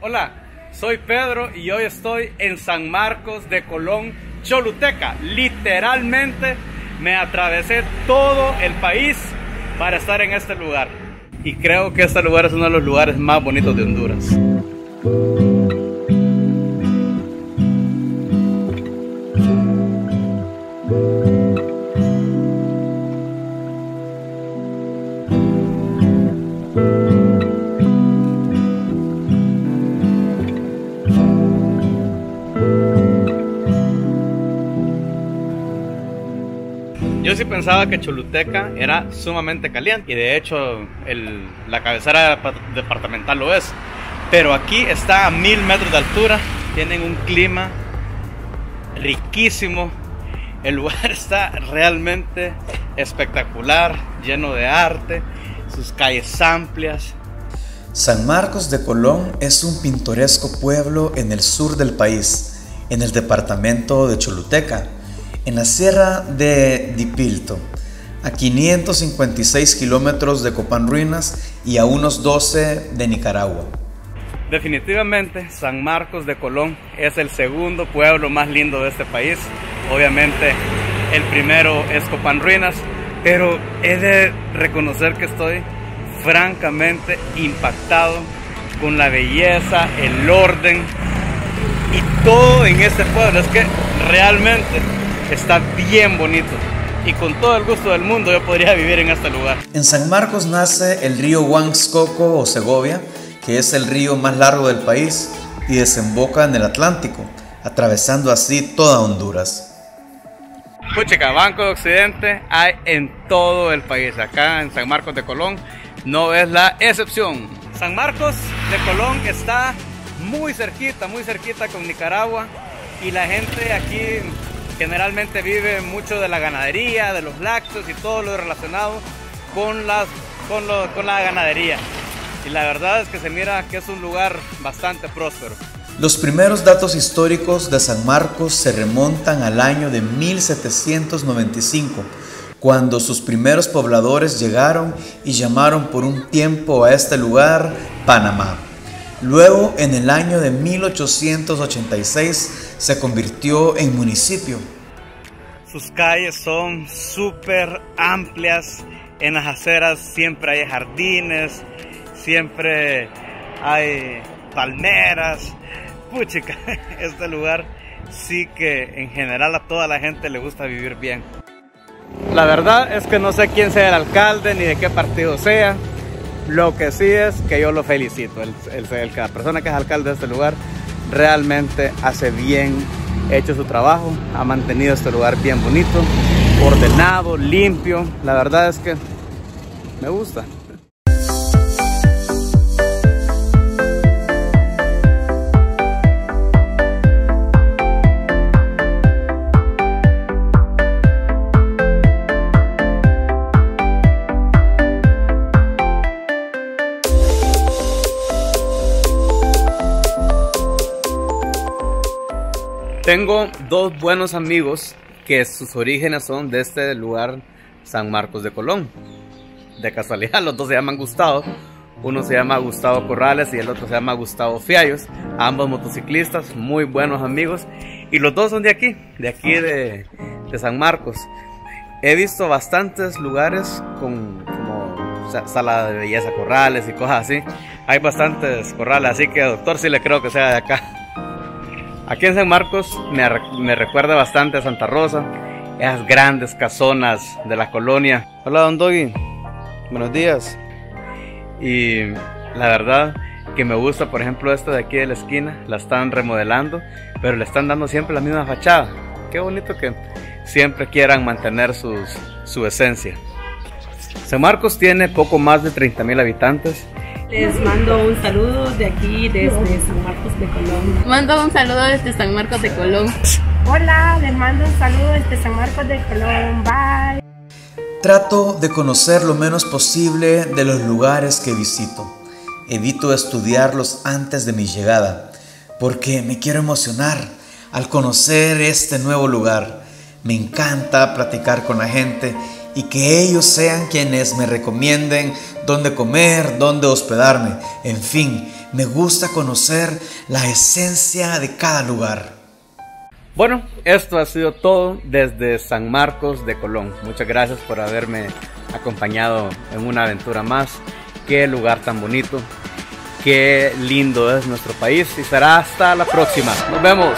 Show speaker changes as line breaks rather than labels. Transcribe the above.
Hola, soy Pedro y hoy estoy en San Marcos de Colón, Choluteca. Literalmente me atravesé todo el país para estar en este lugar. Y creo que este lugar es uno de los lugares más bonitos de Honduras. Yo sí pensaba que Choluteca era sumamente caliente y de hecho la cabecera departamental lo es. Pero aquí está a mil metros de altura, tienen un clima riquísimo, el lugar está realmente espectacular, lleno de arte, sus calles amplias.
San Marcos de Colón es un pintoresco pueblo en el sur del país, en el departamento de Choluteca en la sierra de Dipilto, a 556 kilómetros de Copán Ruinas y a unos 12 de Nicaragua.
Definitivamente San Marcos de Colón es el segundo pueblo más lindo de este país. Obviamente el primero es Copán Ruinas, pero he de reconocer que estoy francamente impactado con la belleza, el orden y todo en este pueblo. Es que realmente está bien bonito. Y con todo el gusto del mundo yo podría vivir en este lugar.
En San Marcos nace el río Huangscoco o Segovia, que es el río más largo del país y desemboca en el Atlántico, atravesando así toda Honduras.
Puchica, Banco de Occidente hay en todo el país. Acá en San Marcos de Colón no es la excepción. San Marcos de Colón está muy cerquita, muy cerquita con Nicaragua y la gente aquí generalmente vive mucho de la ganadería, de los lácteos y todo lo relacionado con, las, con, con la ganadería. Y la verdad es que se mira que es un lugar bastante próspero.
Los primeros datos históricos de San Marcos se remontan al año de 1795, cuando sus primeros pobladores llegaron y llamaron por un tiempo a este lugar Panamá. Luego, en el año de 1886, se convirtió en municipio.
Sus calles son súper amplias, en las aceras siempre hay jardines, siempre hay palmeras. Puchica, este lugar sí que en general a toda la gente le gusta vivir bien. La verdad es que no sé quién sea el alcalde ni de qué partido sea, lo que sí es que yo lo felicito. El, la persona que es alcalde de este lugar realmente hace bien hecho su trabajo. Ha mantenido este lugar bien bonito, ordenado, limpio. La verdad es que me gusta. Tengo dos buenos amigos que sus orígenes son de este lugar San Marcos de Colón. De casualidad, los dos se llaman Gustavo. Uno se llama Gustavo Corrales y el otro se llama Gustavo Fiallos. Ambos motociclistas, muy buenos amigos. Y los dos son de aquí, de aquí de, San Marcos. He visto bastantes lugares con como sala de belleza corrales y cosas así. Hay bastantes corrales, así que doctor sí le creo que sea de acá. Aquí en San Marcos me, recuerda bastante a Santa Rosa, esas grandes casonas de la colonia. Hola, don Doggy. Buenos días. Y la verdad que me gusta, por ejemplo, esta de aquí de la esquina, la están remodelando, pero le están dando siempre la misma fachada. Qué bonito que siempre quieran mantener sus, su esencia. San Marcos tiene poco más de 30 mil habitantes
les mando un saludo de aquí, desde San Marcos de Colón.
Mando un saludo desde San Marcos de Colón.
Hola, les mando un saludo desde San Marcos de Colón. Bye.
Trato de conocer lo menos posible de los lugares que visito. Evito estudiarlos antes de mi llegada, porque me quiero emocionar al conocer este nuevo lugar. Me encanta platicar con la gente y que ellos sean quienes me recomienden dónde comer, dónde hospedarme. En fin, Me gusta conocer la esencia de cada lugar.
Bueno, esto ha sido todo desde San Marcos de Colón. Muchas gracias por haberme acompañado en una aventura más. Qué lugar tan bonito. Qué lindo es nuestro país y será hasta la próxima. Nos vemos.